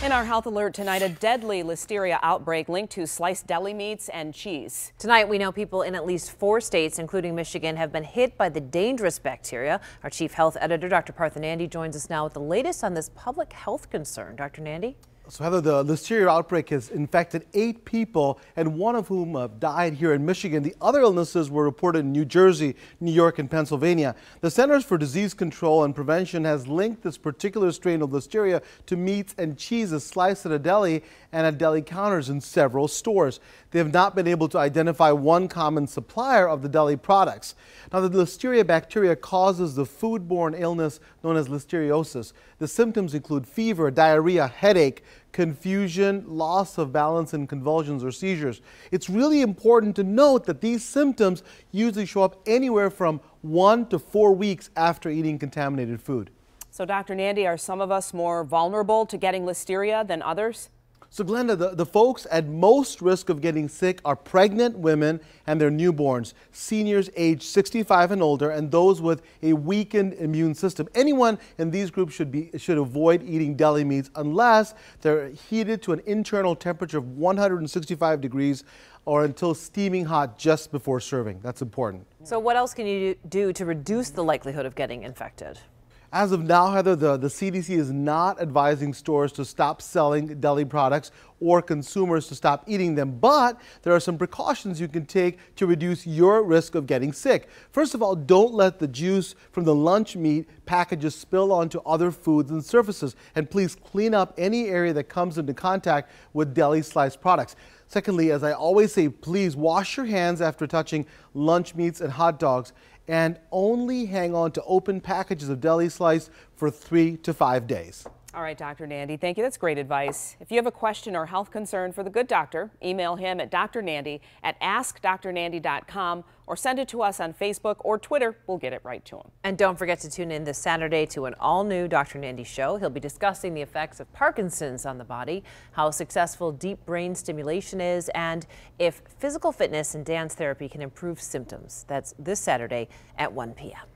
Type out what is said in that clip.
In our health alert tonight, a deadly listeria outbreak linked to sliced deli meats and cheese. Tonight, we know people in at least four states, including Michigan, have been hit by the dangerous bacteria. Our chief health editor, Dr. Partha Nandi, joins us now with the latest on this public health concern. Dr. Nandi? So Heather, the listeria outbreak has infected eight people and one of whom uh, died here in Michigan. The other illnesses were reported in New Jersey, New York, and Pennsylvania. The Centers for Disease Control and Prevention has linked this particular strain of listeria to meats and cheeses sliced at a deli and at deli counters in several stores. They have not been able to identify one common supplier of the deli products. Now, the listeria bacteria causes the foodborne illness known as listeriosis. The symptoms include fever, diarrhea, headache, confusion, loss of balance, and convulsions or seizures. It's really important to note that these symptoms usually show up anywhere from one to four weeks after eating contaminated food. So, Dr. Nandi, are some of us more vulnerable to getting listeria than others? So Glenda, the, the folks at most risk of getting sick are pregnant women and their newborns, seniors aged 65 and older, and those with a weakened immune system. Anyone in these groups should, be, should avoid eating deli meats unless they're heated to an internal temperature of 165 degrees or until steaming hot just before serving. That's important. So what else can you do to reduce the likelihood of getting infected? As of now, Heather, the, the CDC is not advising stores to stop selling deli products or consumers to stop eating them, but there are some precautions you can take to reduce your risk of getting sick. First of all, don't let the juice from the lunch meat packages spill onto other foods and surfaces, and please clean up any area that comes into contact with deli sliced products. Secondly, as I always say, please wash your hands after touching lunch meats and hot dogs and only hang on to open packages of deli slice for three to five days. All right, Dr. Nandi, thank you. That's great advice. If you have a question or health concern for the good doctor, email him at drnandi at askdrnandi.com or send it to us on Facebook or Twitter. We'll get it right to him. And don't forget to tune in this Saturday to an all-new Dr. Nandi show. He'll be discussing the effects of Parkinson's on the body, how successful deep brain stimulation is, and if physical fitness and dance therapy can improve symptoms. That's this Saturday at 1 p.m.